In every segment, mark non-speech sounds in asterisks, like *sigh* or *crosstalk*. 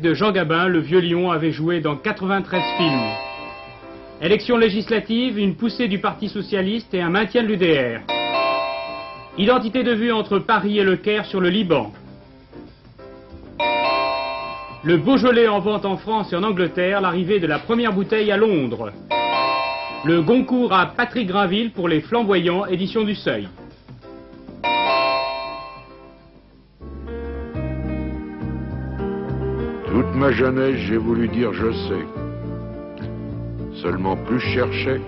de Jean Gabin, le vieux lion avait joué dans 93 films. Élection législative, une poussée du Parti Socialiste et un maintien de l'UDR. Identité de vue entre Paris et le Caire sur le Liban. Le Beaujolais en vente en France et en Angleterre, l'arrivée de la première bouteille à Londres. Le Goncourt à Patrick Graville pour les flamboyants, édition du Seuil. Toute ma jeunesse, j'ai voulu dire je sais. Seulement plus je cherchais,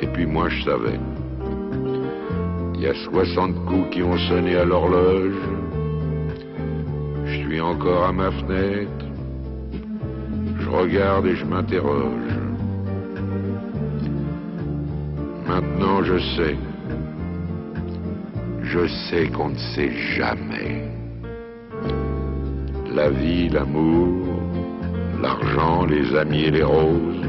et puis moins je savais. Il y a 60 coups qui ont sonné à l'horloge. Je suis encore à ma fenêtre. Je regarde et je m'interroge. Maintenant je sais. Je sais qu'on ne sait jamais. La vie, l'amour, l'argent, les amis et les roses.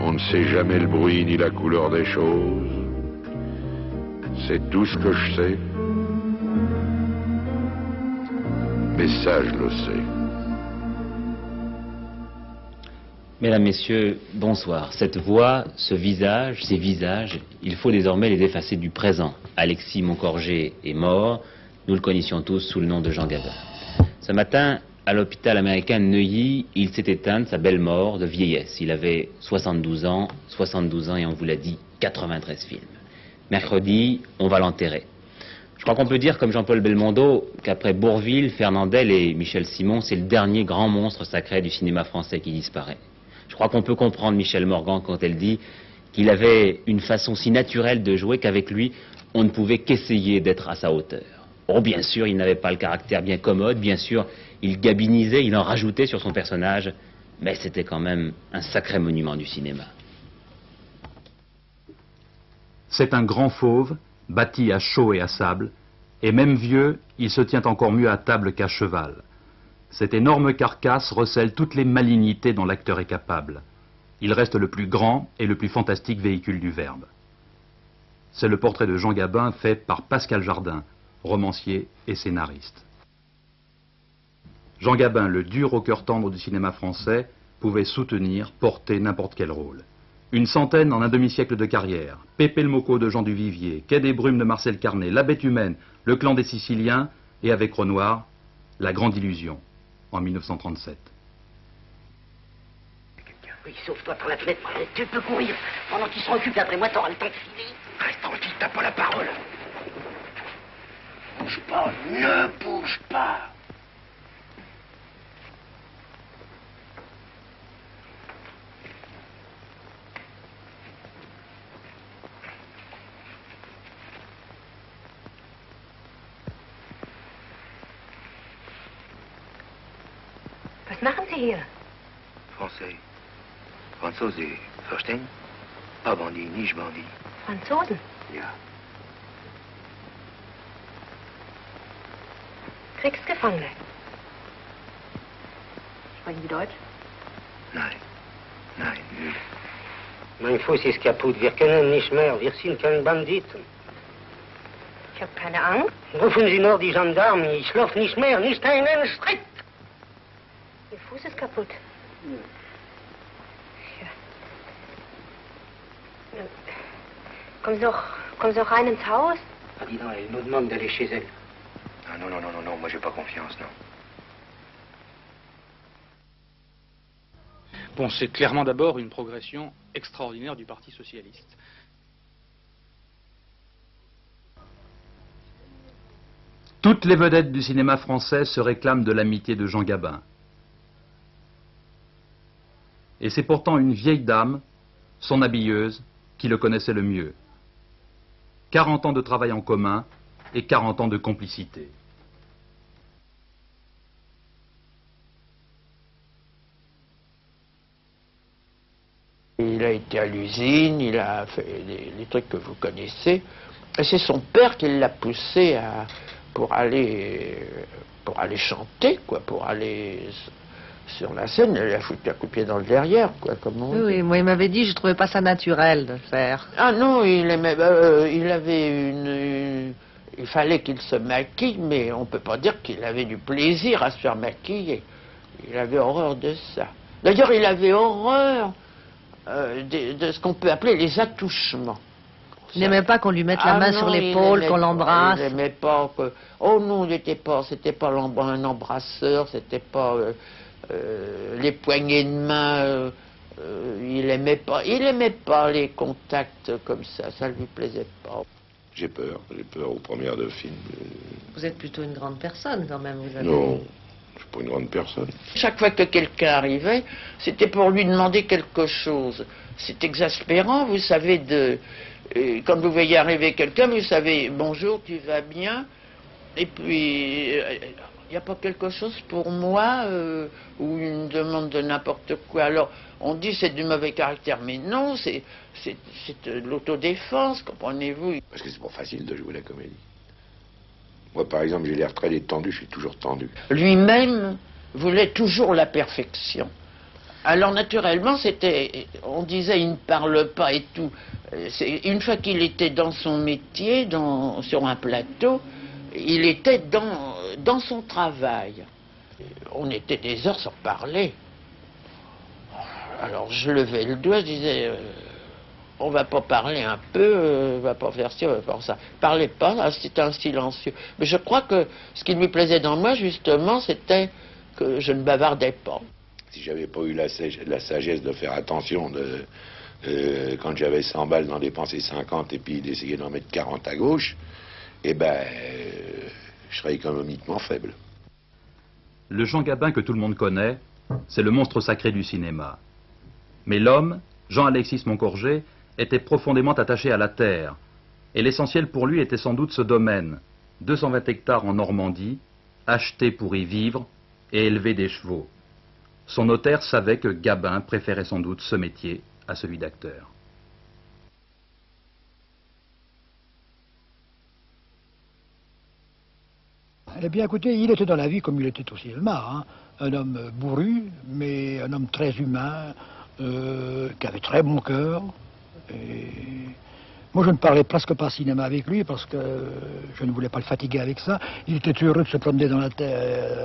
On ne sait jamais le bruit ni la couleur des choses. C'est tout ce que je sais. Mais ça, je le sais. Mesdames, Messieurs, bonsoir. Cette voix, ce visage, ces visages, il faut désormais les effacer du présent. Alexis Moncorgé est mort. Nous le connaissions tous sous le nom de Jean Gabin. Ce matin, à l'hôpital américain de Neuilly, il s'est éteint de sa belle mort de vieillesse. Il avait 72 ans, 72 ans et on vous l'a dit, 93 films. Mercredi, on va l'enterrer. Je crois qu'on peut dire, comme Jean-Paul Belmondo, qu'après Bourville, Fernandel et Michel Simon, c'est le dernier grand monstre sacré du cinéma français qui disparaît. Je crois qu'on peut comprendre Michel Morgan quand elle dit qu'il avait une façon si naturelle de jouer qu'avec lui, on ne pouvait qu'essayer d'être à sa hauteur. Oh, bien sûr, il n'avait pas le caractère bien commode, bien sûr, il gabinisait, il en rajoutait sur son personnage, mais c'était quand même un sacré monument du cinéma. C'est un grand fauve, bâti à chaud et à sable, et même vieux, il se tient encore mieux à table qu'à cheval. Cette énorme carcasse recèle toutes les malignités dont l'acteur est capable. Il reste le plus grand et le plus fantastique véhicule du verbe. C'est le portrait de Jean Gabin fait par Pascal Jardin, romancier et scénariste. Jean Gabin, le dur au cœur tendre du cinéma français, pouvait soutenir, porter n'importe quel rôle. Une centaine en un demi-siècle de carrière. Pépé le Moco de Jean Duvivier, Quai des Brumes de Marcel Carnet, La Bête Humaine, Le Clan des Siciliens et avec Renoir, La Grande Illusion en 1937. Oui, sauve-toi par la fenêtre, tu peux courir. Pendant qu'ils se occupent d'après moi, t'auras le temps de filer. Reste tranquille, t'as pas la parole. Bouge pas, ne bouge pas. Was machen Sie hier? Français. Franzose, verstehen? Pas bandit, nicht bandit. Franzosen? Ja. Kriegsgefangene. Sprechen Sie Deutsch? Nein. Nein. Mein Fuß ist kaputt. Wir können nicht mehr. Wir sind keine Banditen. Ich habe keine Angst. Rufen Sie nur die Gendarmen. Ich laufe nicht mehr. Nicht einen Schritt. Ihr Fuß ist kaputt. Ja. Ja. Kommen Sie auch, kommen Sie auch rein ins Haus? Ah, dis donc, elle nous demande d'aller chez elle. Ah, non, non, non, non, j'ai pas confiance, non. Bon, c'est clairement d'abord une progression extraordinaire du Parti socialiste. Toutes les vedettes du cinéma français se réclament de l'amitié de Jean Gabin. Et c'est pourtant une vieille dame, son habilleuse, qui le connaissait le mieux. 40 ans de travail en commun et 40 ans de complicité. Il a été à l'usine, il a fait les, les trucs que vous connaissez. Et c'est son père qui l'a poussé à, pour aller pour aller chanter, quoi, pour aller sur la scène. Il a foutu un coup de pied dans le derrière, quoi, comme on Oui, dit. moi il m'avait dit, je trouvais pas ça naturel de le faire. Ah non, il aimait, euh, il avait une, une- il fallait qu'il se maquille, mais on ne peut pas dire qu'il avait du plaisir à se faire maquiller. Il avait horreur de ça. D'ailleurs, il avait horreur euh, de, de ce qu'on peut appeler les attouchements. Il n'aimait pas qu'on lui mette la Ah main non, sur l'épaule, qu'on l'embrasse. Il n'aimait pas que. Oh non, il n'était pas. C'était pas un embrasseur, c'était pas euh, euh, les poignées de main. euh, euh, il aimait pas. Il aimait pas les contacts comme ça. Ça lui plaisait pas. J'ai peur, j'ai peur aux premières de films. Vous êtes plutôt une grande personne quand même. Vous avez... Non, suis pas une grande personne. Chaque fois que quelqu'un arrivait, c'était pour lui demander quelque chose. C'est exaspérant, vous savez, de euh, quand vous voyez arriver quelqu'un, vous savez bonjour, tu vas bien, et puis euh, il n'y a pas quelque chose pour moi euh, ou une demande de n'importe quoi. Alors on dit c'est du mauvais caractère, mais non, c'est de l'autodéfense, comprenez-vous? Parce que c'est pas facile de jouer la comédie. Moi, par exemple, j'ai l'air très détendu, je suis toujours tendu. lui-même voulait toujours la perfection. Alors naturellement, c'était, on disait, il ne parle pas et tout. Une fois qu'il était dans son métier, dans, sur un plateau, il était dans, dans son travail. On était des heures sans parler. Alors je levais le doigt, je disais, euh, on va pas parler un peu, euh, on va pas faire ci, on va pas faire ça. Parlez pas, là, c'était un silencieux. Mais je crois que ce qui lui plaisait dans moi, justement, c'était que je ne bavardais pas. Si j'avais pas eu la, sage- la sagesse de faire attention de, euh, quand j'avais 100 balles d'en dépenser 50 et puis d'essayer d'en mettre 40 à gauche, eh ben, euh, je serais économiquement faible. Le Jean Gabin que tout le monde connaît, c'est le monstre sacré du cinéma. Mais l'homme, Jean-Alexis Moncorgé, était profondément attaché à la terre. Et l'essentiel pour lui était sans doute ce domaine, 220 hectares en Normandie, acheté pour y vivre et élever des chevaux. Son notaire savait que Gabin préférait sans doute ce métier à celui d'acteur. Eh bien, écoutez, il était dans la vie comme il était au cinéma. hein. Un homme bourru, mais un homme très humain, euh, qui avait très bon cœur. Et Moi, je ne parlais presque pas cinéma avec lui parce que je ne voulais pas le fatiguer avec ça. Il était heureux de se promener dans la,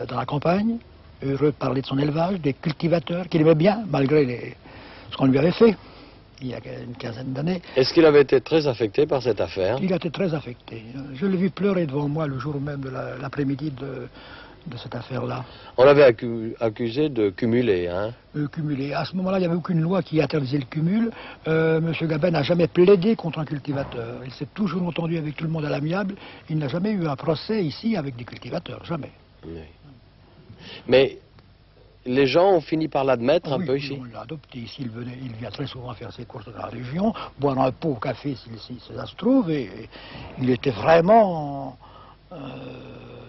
dans la campagne, heureux de parler de son élevage, des cultivateurs qu'il aimait bien, malgré les- ce qu'on lui avait fait il y a une quinzaine d'années. Est-ce qu'il avait été très affecté par cette affaire? Il a été très affecté. Je l'ai vu pleurer devant moi le jour même de la- l'après-midi de, de cette affaire-là. On l'avait accu- accusé de cumuler, hein Euh, cumulé. À ce moment-là, il n'y avait aucune loi qui interdisait le cumul. Euh, Monsieur Gabin n'a jamais plaidé contre un cultivateur. Il s'est toujours entendu avec tout le monde à l'amiable. Il n'a jamais eu un procès ici avec des cultivateurs. Jamais. Oui. Mais les gens ont fini par l'admettre un Oui, peu oui, ici. On l'a adopté ici. Il, venait, il vient très souvent faire ses courses dans la région, boire un pot au café si, si- si ça se trouve. Et, et il était vraiment euh,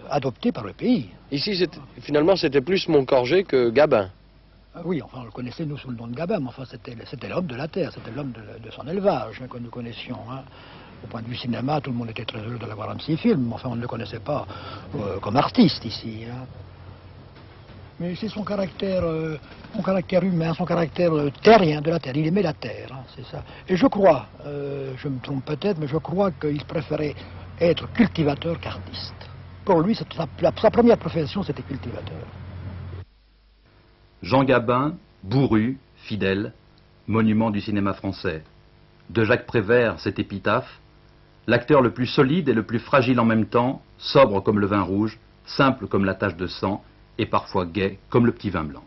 adopté par le pays. Ici, finalement, c'était plus Moncorgé que Gabin. Ah Oui, enfin, on le connaissait, nous, sous le nom de Gabin, mais enfin, c'était l'homme de la terre, c'était l'homme de, de son élevage hein, que nous connaissions. hein. Au point de vue cinéma, tout le monde était très heureux de l'avoir dans ses films, mais enfin, on ne le connaissait pas euh, comme artiste ici. hein. Mais c'est son caractère, euh, son caractère humain, son caractère euh, terrien de la terre. Il aimait la terre, c'est ça. Et je crois, je me trompe peut-être, mais je crois qu'il préférait être cultivateur qu'artiste. Pour lui, sa, première profession, c'était cultivateur. Jean Gabin, bourru, fidèle, monument du cinéma français. De Jacques Prévert, cet épitaphe, l'acteur le plus solide et le plus fragile en même temps, sobre comme le vin rouge, simple comme la tache de sang, et parfois gai comme le petit vin blanc.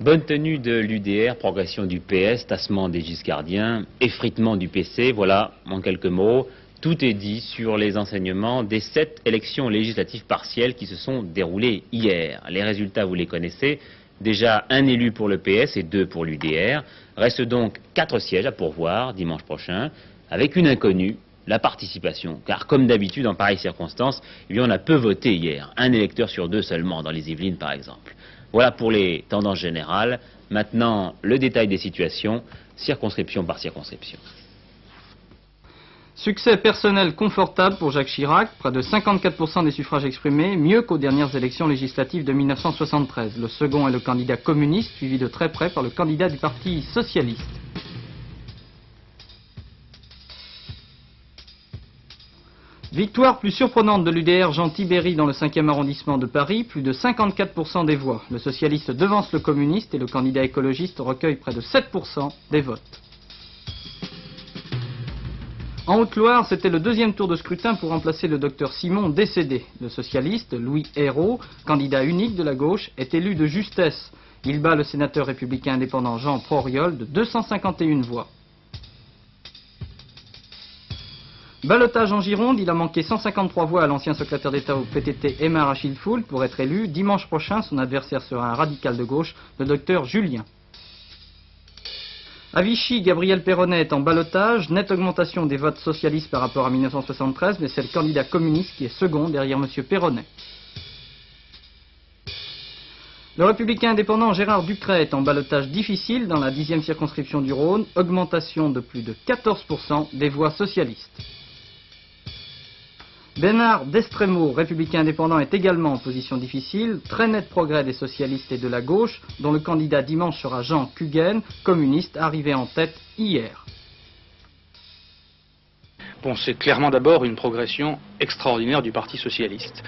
Bonne tenue de l'UDR, progression du PS, tassement des giscardiens, effritement du PC, voilà, en quelques mots, tout est dit sur les enseignements des sept élections législatives partielles qui se sont déroulées hier. Les résultats, vous les connaissez. Déjà un élu pour le PS et deux pour l'UDR. Reste donc quatre sièges à pourvoir dimanche prochain, avec une inconnue, la participation. Car comme d'habitude, en pareilles circonstances, eh on a peu voté hier. Un électeur sur deux seulement, dans les Yvelines par exemple. Voilà pour les tendances générales. Maintenant, le détail des situations, circonscription par circonscription. Succès personnel confortable pour Jacques Chirac, près de 54% des suffrages exprimés, mieux qu'aux dernières élections législatives de 1973. Le second est le candidat communiste, suivi de très près par le candidat du Parti socialiste. Victoire plus surprenante de l'UDR Jean Tibéry dans le 5e arrondissement de Paris, plus de 54% des voix. Le socialiste devance le communiste et le candidat écologiste recueille près de 7% des votes. En Haute-Loire, c'était le deuxième tour de scrutin pour remplacer le docteur Simon décédé. Le socialiste, Louis Hérault, candidat unique de la gauche, est élu de justesse. Il bat le sénateur républicain indépendant Jean Proriol de 251 voix. Balotage en Gironde, il a manqué 153 voix à l'ancien secrétaire d'État au PTT Emma Rachid Foul pour être élu. Dimanche prochain, son adversaire sera un radical de gauche, le docteur Julien. À Vichy, Gabriel Perronnet est en balotage, nette augmentation des votes socialistes par rapport à 1973, mais c'est le candidat communiste qui est second derrière M. Perronnet. Le républicain indépendant Gérard Ducret est en balotage difficile dans la dixième circonscription du Rhône, augmentation de plus de 14% des voix socialistes. Bernard Destremo, républicain indépendant, est également en position difficile. Très net progrès des socialistes et de la gauche, dont le candidat dimanche sera Jean Cuggen, communiste, arrivé en tête hier. Bon, c'est clairement d'abord une progression extraordinaire du Parti socialiste.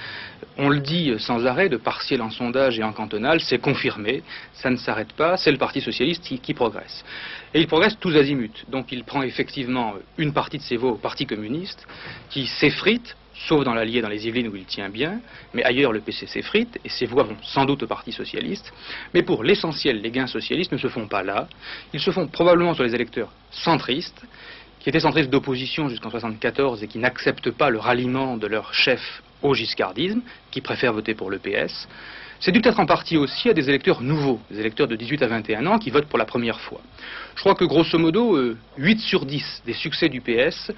On le dit sans arrêt, de partiel en sondage et en cantonal, c'est confirmé, ça ne s'arrête pas, c'est le Parti socialiste qui, qui, progresse. Et il progresse tous azimuts. Donc il prend effectivement une partie de ses voix au Parti communiste, qui s'effrite sauf dans l'Allier, dans les Yvelines où il tient bien, mais ailleurs le PC s'effrite et ses voix vont sans doute au Parti socialiste. Mais pour l'essentiel, les gains socialistes ne se font pas là. Ils se font probablement sur les électeurs centristes, qui étaient centristes d'opposition jusqu'en 1974 et qui n'acceptent pas le ralliement de leur chef au giscardisme, qui préfèrent voter pour le PS. C'est dû peut-être en partie aussi à des électeurs nouveaux, des électeurs de 18 à 21 ans qui votent pour la première fois. Je crois que grosso modo, 8 sur 10 des succès du PS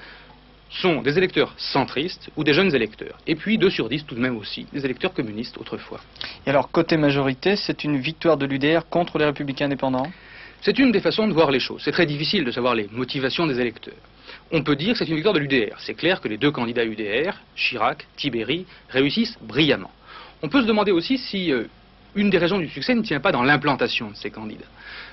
sont des électeurs centristes ou des jeunes électeurs. Et puis 2 sur 10 tout de même aussi, des électeurs communistes autrefois. Et alors, côté majorité, c'est une victoire de l'UDR contre les républicains indépendants? C'est une des façons de voir les choses. C'est très difficile de savoir les motivations des électeurs. On peut dire que c'est une victoire de l'UDR. C'est clair que les deux candidats UDR, Chirac, Tibéry, réussissent brillamment. On peut se demander aussi si euh, une des raisons du succès ne tient pas dans l'implantation de ces candidats.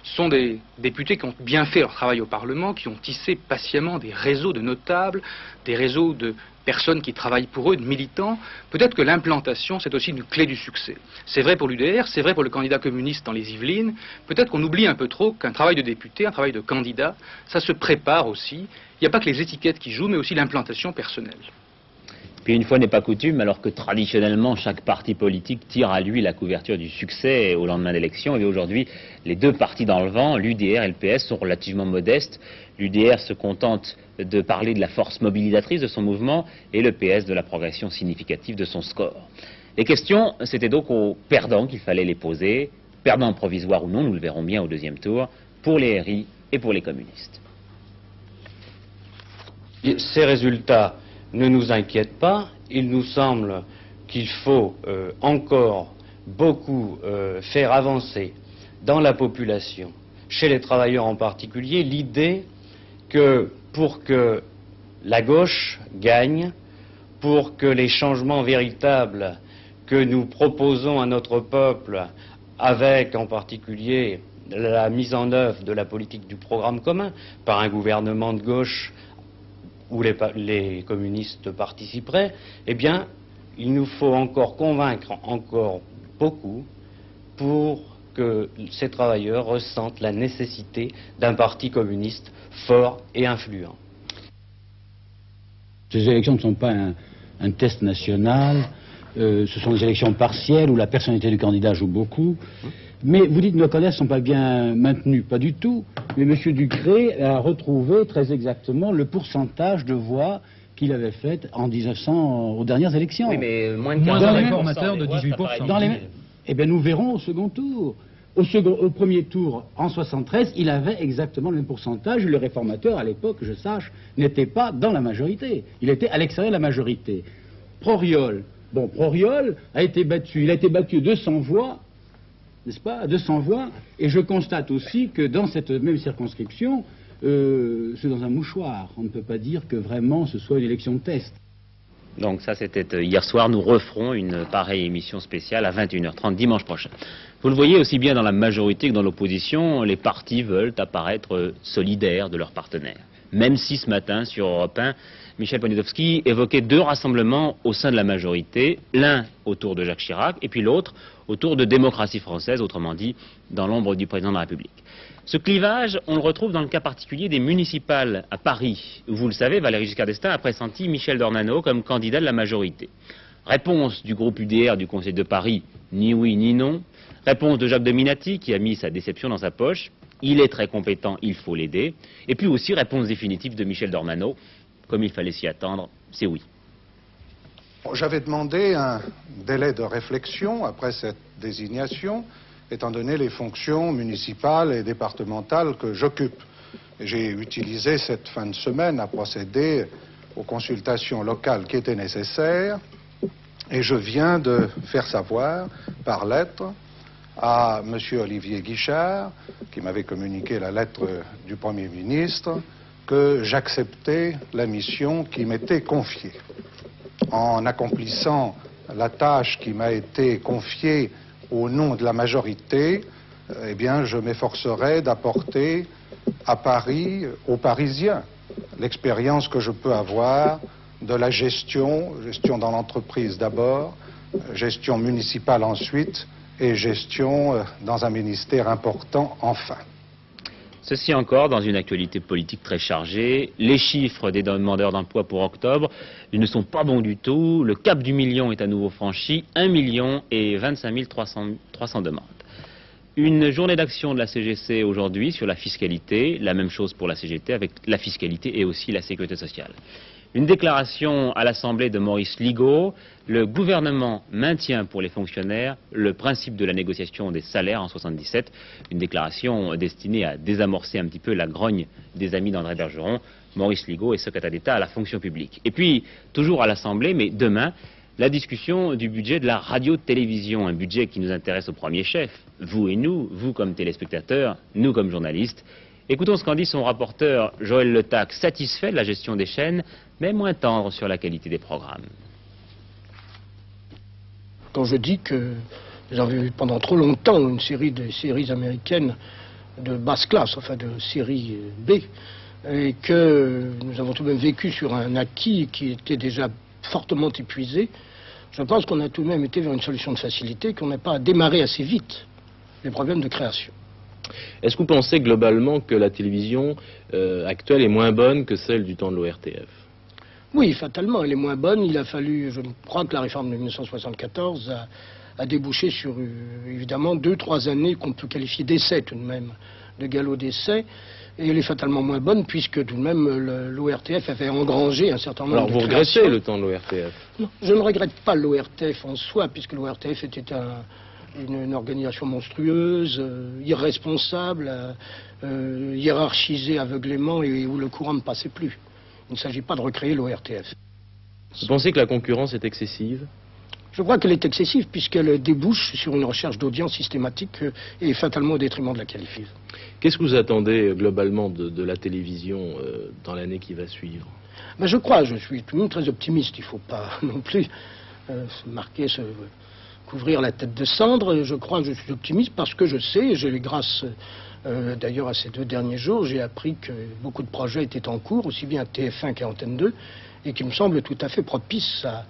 Ce sont des députés qui ont bien fait leur travail au Parlement, qui ont tissé patiemment des réseaux de notables, des réseaux de personnes qui travaillent pour eux, de militants. Peut-être que l'implantation, c'est aussi une clé du succès. C'est vrai pour l'UDR, c'est vrai pour le candidat communiste dans les Yvelines. Peut-être qu'on oublie un peu trop qu'un travail de député, un travail de candidat, ça se prépare aussi. Il n'y a pas que les étiquettes qui jouent, mais aussi l'implantation personnelle. Puis une fois n'est pas coutume, alors que traditionnellement chaque parti politique tire à lui la couverture du succès au lendemain d'élection, et aujourd'hui les deux partis dans le vent, l'UDR et le PS, sont relativement modestes. L'UDR se contente de parler de la force mobilisatrice de son mouvement et le PS de la progression significative de son score. Les questions, c'était donc aux perdants qu'il fallait les poser, perdants provisoires ou non, nous le verrons bien au deuxième tour, pour les RI et pour les communistes. Ces résultats ne nous inquiète pas. Il nous semble qu'il faut euh, encore beaucoup euh, faire avancer dans la population, chez les travailleurs en particulier, l'idée que pour que la gauche gagne, pour que les changements véritables que nous proposons à notre peuple, avec en particulier la mise en œuvre de la politique du programme commun par un gouvernement de gauche où les, communistes participeraient, eh bien, il nous faut encore convaincre encore beaucoup pour que ces travailleurs ressentent la nécessité d'un parti communiste fort et influent. Ces élections ne sont pas un, test national, euh, ce sont des élections partielles où la personnalité du candidat joue beaucoup. Mais vous dites que nos candidats ne sont pas bien maintenus. Pas du tout. Mais M. Ducré a retrouvé très exactement le pourcentage de voix qu'il avait fait en 1900 aux dernières élections. Oui, mais moins de 15 réformateur de 18%. Dans les... Eh bien, nous verrons au second tour. Au, second, au, premier tour, en 73, il avait exactement le même pourcentage. Le réformateur, à l'époque, je sache, n'était pas dans la majorité. Il était à l'extérieur de la majorité. Proriol, bon, Proriol a été battu. Il a été battu 200 voix n'est-ce pas, à 200 voix. Et je constate aussi que dans cette même circonscription, euh, c'est dans un mouchoir. On ne peut pas dire que vraiment ce soit une élection de test. Donc ça, c'était euh, hier soir. Nous referons une pareille émission spéciale à 21h30 dimanche prochain. Vous le voyez aussi bien dans la majorité que dans l'opposition, les partis veulent apparaître euh, solidaires de leurs partenaires. Même si ce matin, sur Europe 1, Michel Poniatowski évoquait deux rassemblements au sein de la majorité, l'un autour de Jacques Chirac et puis l'autre autour de démocratie française, autrement dit, dans l'ombre du président de la République. Ce clivage, on le retrouve dans le cas particulier des municipales à Paris. Vous le savez, Valéry Giscard d'Estaing a pressenti Michel Dornano comme candidat de la majorité. Réponse du groupe UDR du Conseil de Paris, ni oui ni non. Réponse de Jacques Dominati, qui a mis sa déception dans sa poche. Il est très compétent, il faut l'aider. Et puis aussi réponse définitive de Michel Dornano, comme il fallait s'y attendre, c'est oui. J'avais demandé un délai de réflexion après cette désignation étant donné les fonctions municipales et départementales que j'occupe. J'ai utilisé cette fin de semaine à procéder aux consultations locales qui étaient nécessaires et je viens de faire savoir par lettre à M. Olivier Guichard, qui m'avait communiqué la lettre du Premier ministre, que j'acceptais la mission qui m'était confiée. En accomplissant la tâche qui m'a été confiée au nom de la majorité, eh bien, je m'efforcerai d'apporter à Paris, aux Parisiens, l'expérience que je peux avoir de la gestion, gestion dans l'entreprise d'abord, gestion municipale ensuite, et gestion euh, dans un ministère important enfin. Ceci encore dans une actualité politique très chargée. Les chiffres des demandeurs d'emploi pour octobre ne sont pas bons du tout. Le cap du million est à nouveau franchi. 1 million et 25 300, 300 demandes. Une journée d'action de la CGC aujourd'hui sur la fiscalité. La même chose pour la CGT avec la fiscalité et aussi la sécurité sociale. Une déclaration à l'Assemblée de Maurice Ligaud. Le gouvernement maintient pour les fonctionnaires le principe de la négociation des salaires en 77. Une déclaration destinée à désamorcer un petit peu la grogne des amis d'André Bergeron. Maurice Ligaud est secrétaire d'État à la fonction publique. Et puis, toujours à l'Assemblée, mais demain, la discussion du budget de la radio-télévision, un budget qui nous intéresse au premier chef, vous et nous, vous comme téléspectateurs, nous comme journalistes. Écoutons ce qu'en dit son rapporteur Joël Letac, satisfait de la gestion des chaînes, mais moins tendre sur la qualité des programmes. Quand je dis que j'avais vu pendant trop longtemps une série de séries américaines de basse classe, enfin de série B, et que nous avons tout de même vécu sur un acquis qui était déjà fortement épuisé, je pense qu'on a tout de même été vers une solution de facilité, qu'on n'a pas démarré assez vite les problèmes de création. Est-ce que vous pensez globalement que la télévision euh, actuelle est moins bonne que celle du temps de l'ORTF Oui, fatalement, elle est moins bonne. Il a fallu, je crois que la réforme de 1974 a, débouché sur, euh, évidemment, deux, trois années qu'on peut qualifier d'essai tout de même, de galop d'essai. Et elle est fatalement moins bonne puisque tout de même l'ORTF avait engrangé un certain nombre Alors de vous regrettez le temps de l'ORTF Non, je ne regrette pas l'ORTF en soi puisque l'ORTF était un, une, organisation monstrueuse, euh, irresponsable, euh, euh, hiérarchisée aveuglément et où le courant ne passait plus. Il ne s'agit pas de recréer l'ORTF. Vous pensez que la concurrence est excessive? Je crois qu'elle est excessive puisqu'elle débouche sur une recherche d'audience systématique et fatalement au détriment de la qualifie. Qu'est-ce que vous attendez globalement de, la télévision dans l'année qui va suivre? Ben, Je crois, je suis tout le monde très optimiste. Il ne faut pas *laughs* non plus marquer ce, couvrir la tête de cendre. Je crois que je suis optimiste parce que je sais, j'ai grâce euh, d'ailleurs à ces deux derniers jours, j'ai appris que beaucoup de projets étaient en cours, aussi bien à TF1 qu'à Antenne 2, et qui me semblent tout à fait propices à,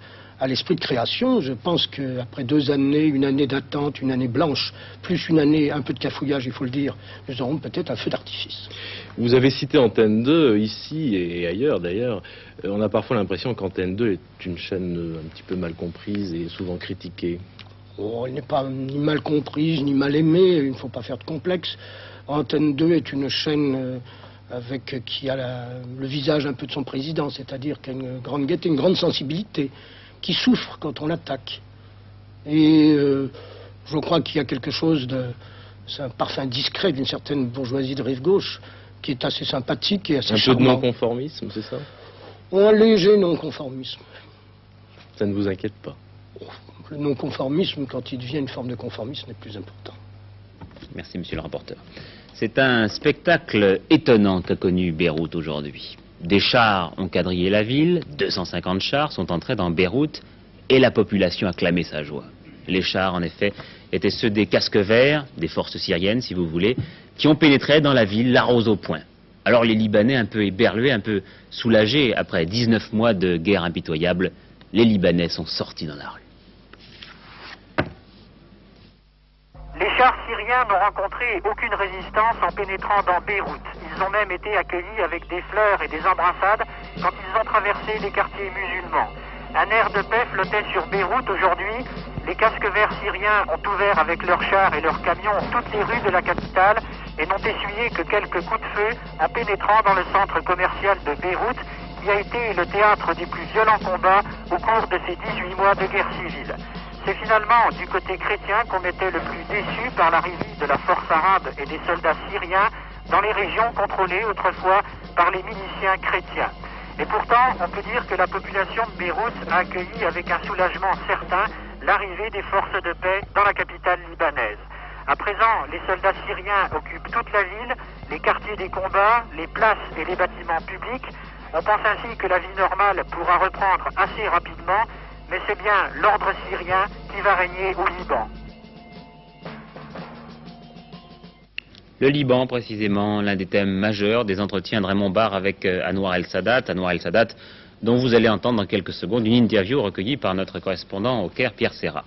l'esprit de création. Je pense qu'après deux années, une année d'attente, une année blanche, plus une année un peu de cafouillage, il faut le dire, nous aurons peut-être un feu d'artifice. Vous avez cité Antenne 2 ici et ailleurs d'ailleurs. Euh, on a parfois l'impression qu'Antenne 2 est une chaîne un petit peu mal comprise et souvent critiquée. Oh, elle n'est pas ni mal comprise, ni mal aimée, il ne faut pas faire de complexe. Antenne 2 est une chaîne euh, avec, qui a le visage un peu de son président, c'est-à-dire qui a une grande gaieté, une grande sensibilité, qui souffre quand on l'attaque. Et euh, je crois qu'il y a quelque chose de... C'est un parfum discret d'une certaine bourgeoisie de rive gauche qui est assez sympathique et assez Un peu de non-conformisme, c'est ça? Un léger non-conformisme. Ça ne vous inquiète pas? Le non-conformisme, quand il devient une forme de conformisme, n'est plus important. Merci, monsieur le rapporteur. C'est un spectacle étonnant qu'a connu Beyrouth aujourd'hui. Des chars ont quadrillé la ville, 250 chars sont entrés dans Beyrouth et la population a clamé sa joie. Les chars, en effet, étaient ceux des casques verts, des forces syriennes, si vous voulez, qui ont pénétré dans la ville, la rose au point. Alors les Libanais, un peu éberlués, un peu soulagés, après 19 mois de guerre impitoyable, les Libanais sont sortis dans la rue. Les chars syriens n'ont rencontré aucune résistance en pénétrant dans Beyrouth. Ils ont même été accueillis avec des fleurs et des embrassades quand ils ont traversé les quartiers musulmans. Un air de paix flottait sur Beyrouth aujourd'hui. Les casques verts syriens ont ouvert avec leurs chars et leurs camions toutes les rues de la capitale et n'ont essuyé que quelques coups de feu en pénétrant dans le centre commercial de Beyrouth qui a été le théâtre des plus violents combats au cours de ces 18 mois de guerre civile. C'est finalement du côté chrétien qu'on était le plus déçu par l'arrivée de la force arabe et des soldats syriens dans les régions contrôlées autrefois par les miliciens chrétiens. Et pourtant, on peut dire que la population de Beyrouth a accueilli avec un soulagement certain l'arrivée des forces de paix dans la capitale libanaise. À présent, les soldats syriens occupent toute la ville, les quartiers des combats, les places et les bâtiments publics. On pense ainsi que la vie normale pourra reprendre assez rapidement, mais c'est bien l'ordre syrien qui va régner au Liban. Le Liban, précisément, l'un des thèmes majeurs des entretiens de Raymond Barre avec euh, Anwar El-Sadat. Anwar El-Sadat, dont vous allez entendre dans quelques secondes une interview recueillie par notre correspondant au Caire, Pierre Serra.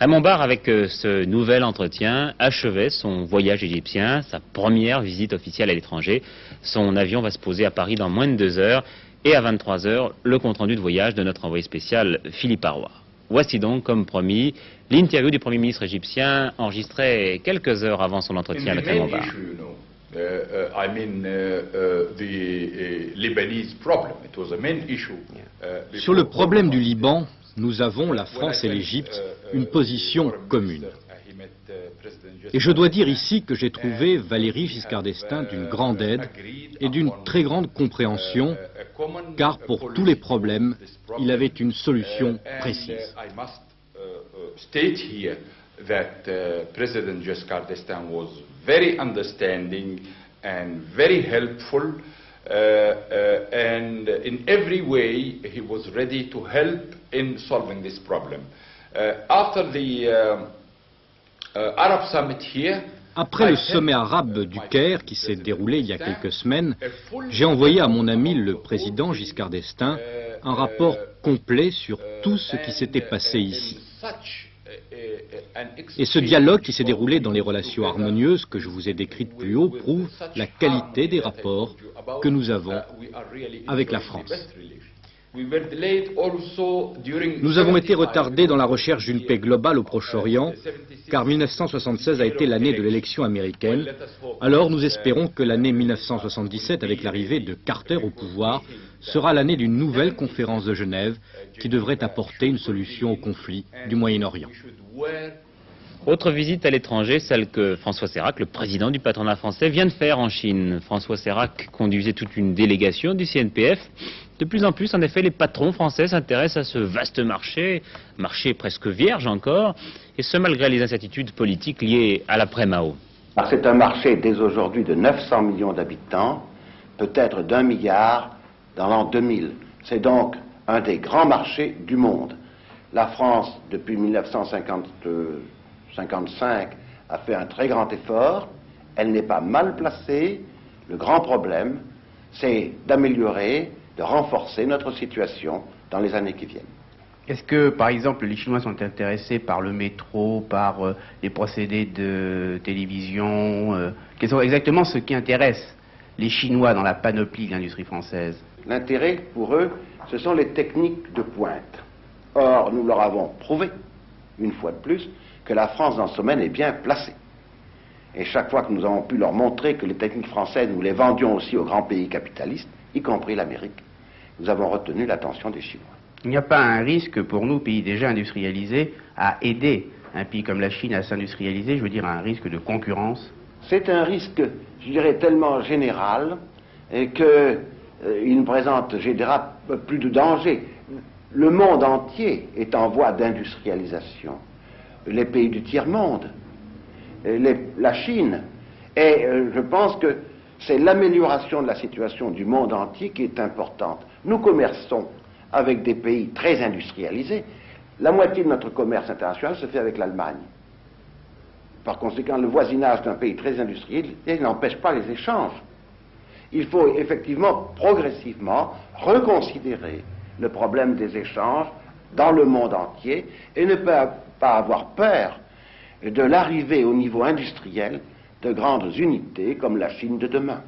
Raymond Barre, avec euh, ce nouvel entretien, achevait son voyage égyptien, sa première visite officielle à l'étranger. Son avion va se poser à Paris dans moins de deux heures. Et à 23 heures, le compte-rendu de voyage de notre envoyé spécial, Philippe Arroy. Voici donc, comme promis, l'interview du Premier ministre égyptien enregistrée quelques heures avant son entretien avec Raymond Barre. Sur le problème du Liban, nous avons, la France et l'Égypte, une position commune. Et je dois dire ici que j'ai trouvé Valéry Giscard d'Estaing d'une grande aide et d'une très grande compréhension, car pour tous les problèmes, il avait une solution précise. that uh, President Giscard d'Estaing was very understanding and very helpful, uh, uh, and in every way he was ready to help in solving this problem. after the here, Après le sommet arabe du Caire qui s'est déroulé il y a quelques semaines, j'ai envoyé à mon ami le président Giscard d'Estaing un rapport complet sur tout ce qui s'était passé ici. Et ce dialogue qui s'est déroulé dans les relations harmonieuses que je vous ai décrites plus haut prouve la qualité des rapports que nous avons avec la France. Nous avons été retardés dans la recherche d'une paix globale au Proche-Orient, car 1976 a été l'année de l'élection américaine. Alors nous espérons que l'année 1977, avec l'arrivée de Carter au pouvoir, sera l'année d'une nouvelle conférence de Genève qui devrait apporter une solution au conflit du Moyen-Orient. Autre visite à l'étranger, celle que François Sérac, le président du patronat français, vient de faire en Chine. François Sérac conduisait toute une délégation du CNPF. De plus en plus, en effet, les patrons français s'intéressent à ce vaste marché, marché presque vierge encore, et ce malgré les incertitudes politiques liées à l'après-Mao. C'est un marché dès aujourd'hui de 900 millions d'habitants, peut-être d'un milliard dans l'an 2000. C'est donc un des grands marchés du monde. La France, depuis 1955, a fait un très grand effort. Elle n'est pas mal placée. Le grand problème, c'est d'améliorer, de renforcer notre situation dans les années qui viennent. Est-ce que, par exemple, les Chinois sont intéressés par le métro, par euh, les procédés de télévision euh, Quels sont exactement ce qui intéresse les Chinois dans la panoplie de l'industrie française? L'intérêt pour eux, ce sont les techniques de pointe. Or, nous leur avons prouvé, une fois de plus, que la France dans ce domaine est bien placée. Et chaque fois que nous avons pu leur montrer que les techniques françaises, nous les vendions aussi aux grands pays capitalistes, y compris l'Amérique, nous avons retenu l'attention des Chinois. Il n'y a pas un risque pour nous, pays déjà industrialisés, à aider un pays comme la Chine à s'industrialiser, je veux dire un risque de concurrence? C'est un risque, je dirais, tellement général qu'il euh, ne présente, je dirais, plus de danger. Le monde entier est en voie d'industrialisation. Les pays du tiers-monde, la Chine Et euh, je pense que c'est l'amélioration de la situation du monde entier qui est importante. Nous commerçons avec des pays très industrialisés. La moitié de notre commerce international se fait avec l'Allemagne. Par conséquent, le voisinage d'un pays très industrialisé n'empêche pas les échanges. Il faut effectivement progressivement reconsidérer le problème des échanges dans le monde entier et ne pas, pas avoir peur de l'arrivée au niveau industriel de grandes unités comme la Chine de demain.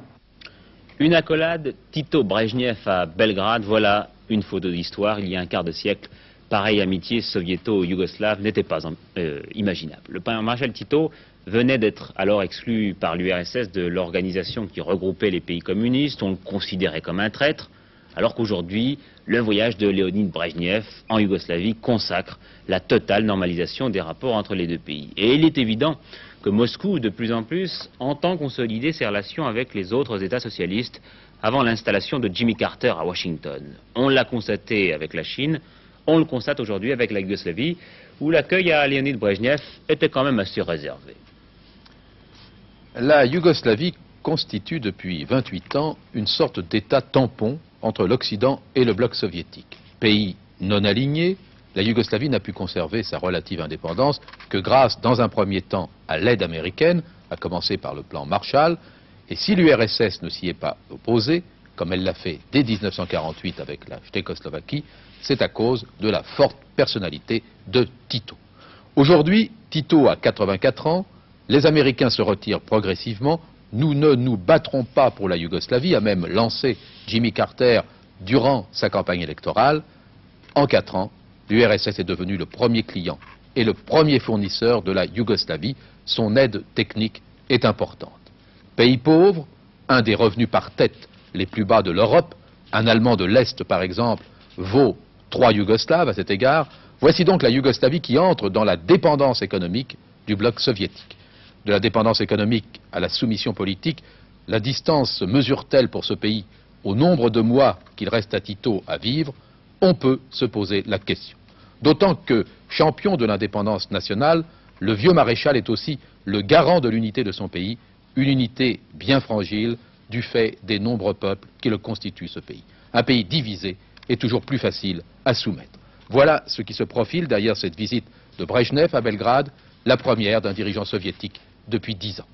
Une accolade Tito-Brejnev à Belgrade, voilà une photo d'histoire. Il y a un quart de siècle, pareille amitié soviéto-yougoslave n'était pas euh, imaginable. Le maréchal Tito venait d'être alors exclu par l'URSS de l'organisation qui regroupait les pays communistes. On le considérait comme un traître, alors qu'aujourd'hui, le voyage de Léonid Brejnev en Yougoslavie consacre la totale normalisation des rapports entre les deux pays. Et il est évident que Moscou, de plus en plus, entend consolider ses relations avec les autres États socialistes avant l'installation de Jimmy Carter à Washington. On l'a constaté avec la Chine, on le constate aujourd'hui avec la Yougoslavie, où l'accueil à Léonid Brejnev était quand même assez réservé. La Yougoslavie constitue depuis 28 ans une sorte d'État tampon entre l'Occident et le bloc soviétique. Pays non aligné, la Yougoslavie n'a pu conserver sa relative indépendance que grâce, dans un premier temps, à l'aide américaine, à commencer par le plan Marshall, et si l'URSS ne s'y est pas opposée, comme elle l'a fait dès 1948 avec la Tchécoslovaquie, c'est à cause de la forte personnalité de Tito. Aujourd'hui, Tito a 84 ans, les Américains se retirent progressivement. Nous ne nous battrons pas pour la Yougoslavie, a même lancé Jimmy Carter durant sa campagne électorale. En quatre ans, l'URSS est devenu le premier client et le premier fournisseur de la Yougoslavie. Son aide technique est importante. Pays pauvre, un des revenus par tête les plus bas de l'Europe, un Allemand de l'Est par exemple, vaut trois Yougoslaves à cet égard. Voici donc la Yougoslavie qui entre dans la dépendance économique du bloc soviétique de la dépendance économique à la soumission politique, la distance se mesure-t-elle pour ce pays au nombre de mois qu'il reste à Tito à vivre? On peut se poser la question. D'autant que, champion de l'indépendance nationale, le vieux maréchal est aussi le garant de l'unité de son pays, une unité bien fragile du fait des nombreux peuples qui le constituent ce pays. Un pays divisé est toujours plus facile à soumettre. Voilà ce qui se profile derrière cette visite de Brejnev à Belgrade, la première d'un dirigeant soviétique depuis dix ans.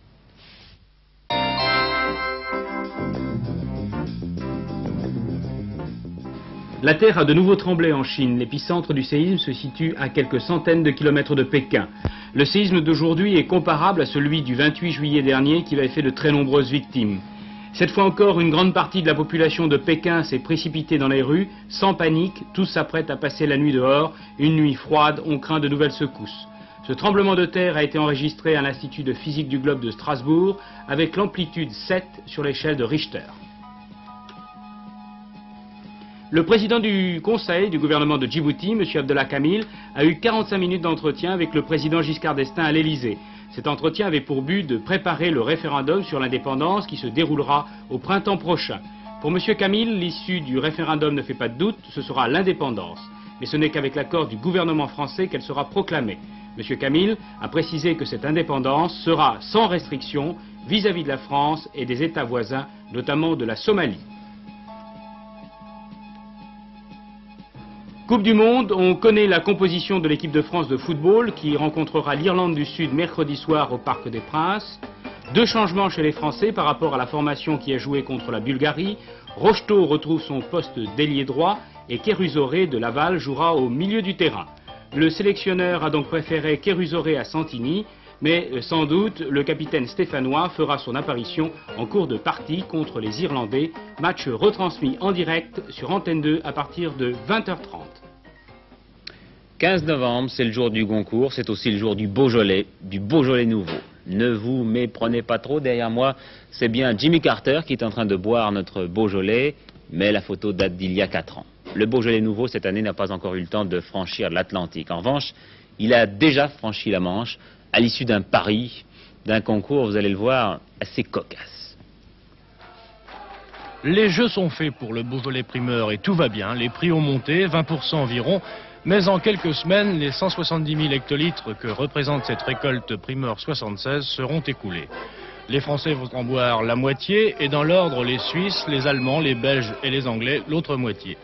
La Terre a de nouveau tremblé en Chine. L'épicentre du séisme se situe à quelques centaines de kilomètres de Pékin. Le séisme d'aujourd'hui est comparable à celui du 28 juillet dernier qui avait fait de très nombreuses victimes. Cette fois encore, une grande partie de la population de Pékin s'est précipitée dans les rues, sans panique, tous s'apprêtent à passer la nuit dehors. Une nuit froide, on craint de nouvelles secousses. Ce tremblement de terre a été enregistré à l'Institut de physique du globe de Strasbourg avec l'amplitude 7 sur l'échelle de Richter. Le président du Conseil du gouvernement de Djibouti, M. Abdallah Kamil, a eu 45 minutes d'entretien avec le président Giscard d'Estaing à l'Élysée. Cet entretien avait pour but de préparer le référendum sur l'indépendance qui se déroulera au printemps prochain. Pour M. Kamil, l'issue du référendum ne fait pas de doute, ce sera l'indépendance. Mais ce n'est qu'avec l'accord du gouvernement français qu'elle sera proclamée. M. Camille a précisé que cette indépendance sera sans restriction vis-à-vis de la France et des États voisins, notamment de la Somalie. Coupe du Monde, on connaît la composition de l'équipe de France de football qui rencontrera l'Irlande du Sud mercredi soir au Parc des Princes. Deux changements chez les Français par rapport à la formation qui a joué contre la Bulgarie. Rocheteau retrouve son poste d'ailier droit et Kérusoré de Laval jouera au milieu du terrain. Le sélectionneur a donc préféré Kérusoré à Santini, mais euh, sans doute le capitaine stéphanois fera son apparition en cours de partie contre les Irlandais, match retransmis en direct sur Antenne 2 à partir de 20h30. 15 novembre, c'est le jour du Goncourt, c'est aussi le jour du Beaujolais, du Beaujolais nouveau. Ne vous méprenez pas trop, derrière moi, c'est bien Jimmy Carter qui est en train de boire notre Beaujolais, mais la photo date d'il y a 4 ans. Le Beaujolais nouveau, cette année, n'a pas encore eu le temps de franchir l'Atlantique. En revanche, il a déjà franchi la Manche à l'issue d'un pari, d'un concours, vous allez le voir, assez cocasse. Les jeux sont faits pour le Beaujolais primeur et tout va bien. Les prix ont monté, 20% environ. Mais en quelques semaines, les 170 000 hectolitres que représente cette récolte primeur 76 seront écoulés. Les Français vont en boire la moitié et dans l'ordre les Suisses, les Allemands, les Belges et les Anglais l'autre moitié.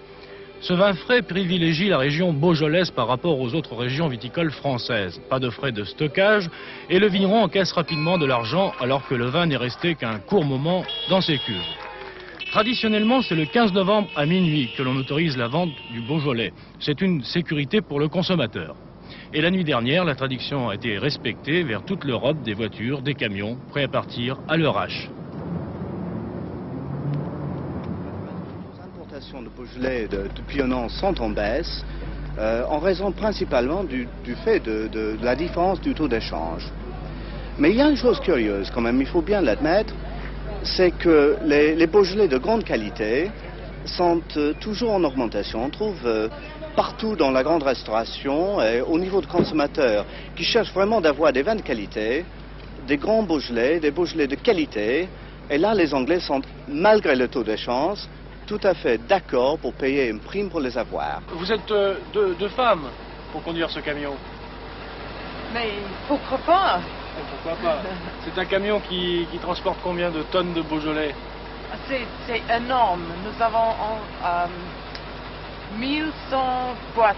Ce vin frais privilégie la région beaujolaise par rapport aux autres régions viticoles françaises. Pas de frais de stockage et le vigneron encaisse rapidement de l'argent alors que le vin n'est resté qu'un court moment dans ses cuves. Traditionnellement, c'est le 15 novembre à minuit que l'on autorise la vente du Beaujolais. C'est une sécurité pour le consommateur. Et la nuit dernière, la traduction a été respectée vers toute l'Europe des voitures, des camions, prêts à partir à leur hache. Les de depuis sont en baisse, euh, en raison principalement du, fait de la différence du taux d'échange. Mais il y a une chose curieuse quand même, il faut bien l'admettre, c'est que les, les Beaujolais de grande qualité sont euh, toujours en augmentation. On trouve euh, partout dans la grande restauration et au niveau de consommateurs qui cherchent vraiment d'avoir des vins de qualité, des grands Beaujolais, des Beaujolais de qualité. Et là, les Anglais sont, malgré le taux d'échange, tout à fait d'accord pour payer une prime pour les avoir. Vous êtes euh, deux, deux femmes pour conduire ce camion Mais pourquoi pas? Pourquoi pas? C'est un camion qui, qui transporte combien de tonnes de Beaujolais? C'est c'est énorme. Nous avons en, euh, 1100 boîtes.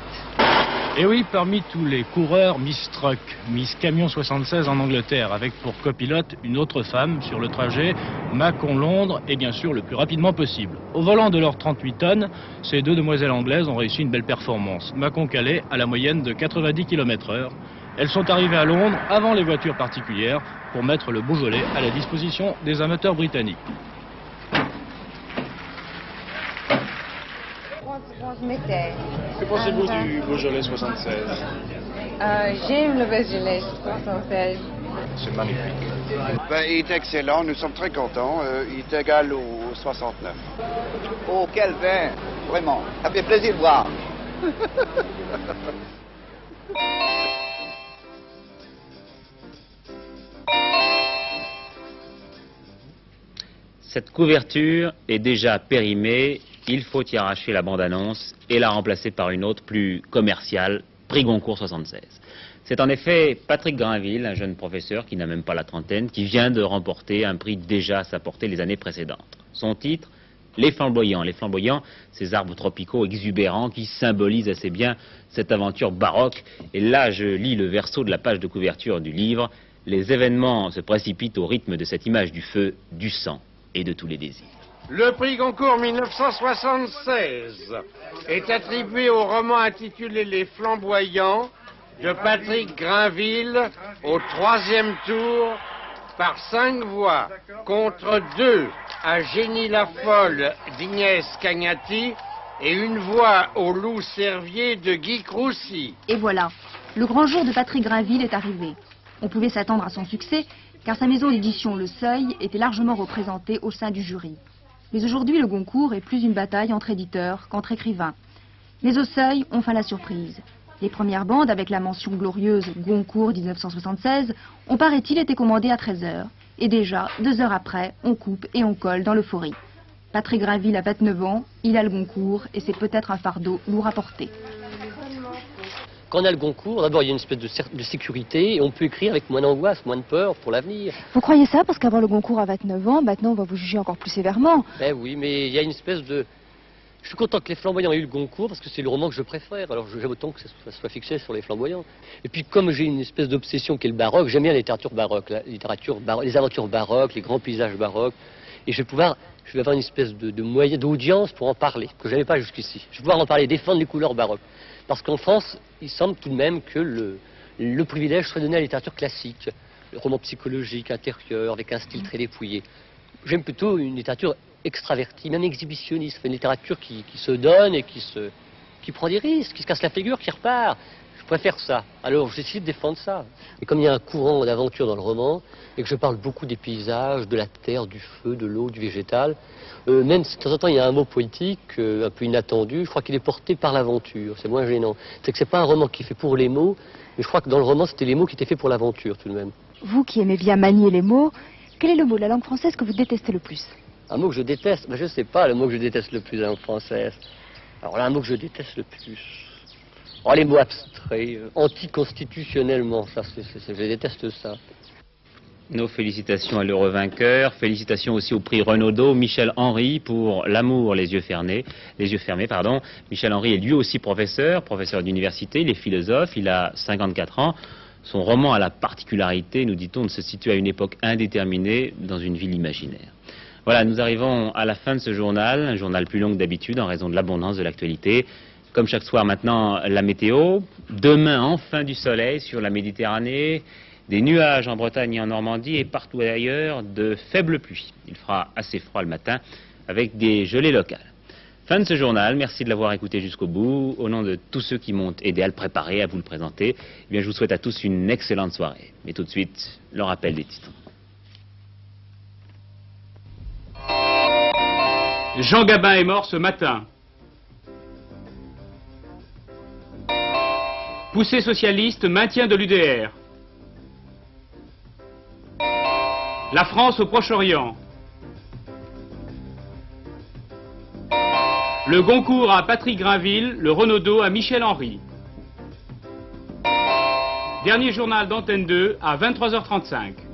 Et oui, parmi tous les coureurs Miss Truck, Miss Camion 76 en Angleterre, avec pour copilote une autre femme sur le trajet Macon-Londres et bien sûr le plus rapidement possible. Au volant de leurs 38 tonnes, ces deux demoiselles anglaises ont réussi une belle performance. Macon-Calais à la moyenne de 90 km heure. Elles sont arrivées à Londres avant les voitures particulières pour mettre le Beaujolais à la disposition des amateurs britanniques. Que pensez-vous du Beaujolais 76 Euh, J'aime le Beaujolais 76. C'est magnifique. Ben, il est excellent, nous sommes très contents. Euh, il est égal au 69. Oh, quel vin Vraiment, ça fait plaisir de voir. Cette couverture est déjà périmée, il faut y arracher la bande-annonce et la remplacer par une autre plus commerciale, Prix Goncourt 76. C'est en effet Patrick Grinville, un jeune professeur qui n'a même pas la trentaine, qui vient de remporter un prix déjà à sa portée les années précédentes. Son titre Les flamboyants. Les flamboyants, ces arbres tropicaux exubérants qui symbolisent assez bien cette aventure baroque. Et là, je lis le verso de la page de couverture du livre. Les événements se précipitent au rythme de cette image du feu, du sang et de tous les désirs. Le prix Goncourt 1976 est attribué au roman intitulé Les Flamboyants de Patrick Grinville au troisième tour par cinq voix contre deux à Génie la Folle d'Ignès Cagnati et une voix au Loup Servier de Guy Croussy. Et voilà, le grand jour de Patrick Grinville est arrivé. On pouvait s'attendre à son succès, car sa maison d'édition Le Seuil était largement représentée au sein du jury. Mais aujourd'hui, le Goncourt est plus une bataille entre éditeurs qu'entre écrivains. Mais au Seuil, on fait la surprise. Les premières bandes, avec la mention glorieuse Goncourt 1976, ont paraît-il été commandées à 13h. Et déjà, deux heures après, on coupe et on colle dans l'euphorie. Patrick Grinville a 29 ans, il a le Goncourt, et c'est peut-être un fardeau lourd à porter. Quand on a le Goncourt, d'abord il y a une espèce de, de sécurité et on peut écrire avec moins d'angoisse, moins de peur pour l'avenir. Vous croyez ça? Parce qu'avoir le Goncourt à 29 ans, maintenant on va vous juger encore plus sévèrement. Ben oui, mais il y a une espèce de... Je suis content que les flamboyants aient eu le Goncourt parce que c'est le roman que je préfère. Alors j'aime autant que ça soit- fixé sur les flamboyants. Et puis comme j'ai une espèce d'obsession qui est le baroque, j'aime bien la littérature baroque, la littérature baro- les aventures baroques, les grands paysages baroques. Et je vais pouvoir, je vais avoir une espèce de, de moyen d'audience pour en parler, que je n'avais pas jusqu'ici. Je vais pouvoir en parler, défendre les couleurs baroques. Parce qu'en France, il semble tout de même que le, privilège soit donné à la littérature classique, le roman psychologique, intérieur, avec un style très dépouillé. J'aime plutôt une littérature extravertie, même exhibitionniste, une littérature qui, qui se donne et qui, se, qui prend des risques, qui se casse la figure, qui repart. Je préfère ça. Alors j'essaie de défendre ça. Et comme il y a un courant d'aventure dans le roman, et que je parle beaucoup des paysages, de la terre, du feu, de l'eau, du végétal, euh, même si de temps en temps il y a un mot poétique euh, un peu inattendu, je crois qu'il est porté par l'aventure. C'est moins gênant. C'est que c'est pas un roman qui est fait pour les mots, mais je crois que dans le roman c'était les mots qui étaient faits pour l'aventure tout de même. Vous qui aimez bien manier les mots, quel est le mot de la langue française que vous détestez le plus? Un mot que je déteste, ben, je sais pas le mot que je déteste le plus en française. Alors là, un mot que je déteste le plus. Oh, les mots abstraits, euh, anticonstitutionnellement, je déteste ça. Nos félicitations à l'heureux vainqueur. Félicitations aussi au prix Renaudot, Michel Henry pour L'amour, les yeux fermés. Les yeux fermés, pardon. Michel Henry est lui aussi professeur, professeur d'université, il est philosophe, il a 54 ans. Son roman a la particularité, nous dit-on, de se situer à une époque indéterminée dans une ville imaginaire. Voilà, nous arrivons à la fin de ce journal, un journal plus long que d'habitude en raison de l'abondance de l'actualité. Comme chaque soir maintenant, la météo. Demain, enfin du soleil sur la Méditerranée, des nuages en Bretagne et en Normandie et partout ailleurs, de faibles pluies. Il fera assez froid le matin avec des gelées locales. Fin de ce journal, merci de l'avoir écouté jusqu'au bout. Au nom de tous ceux qui m'ont aidé à le préparer, à vous le présenter, eh je vous souhaite à tous une excellente soirée. Mais tout de suite, le rappel des titres. Jean Gabin est mort ce matin. Poussée socialiste, maintien de l'UDR. La France au Proche-Orient. Le Goncourt à Patrick Grinville, le Renaudot à Michel Henry. Dernier journal d'Antenne 2 à 23h35.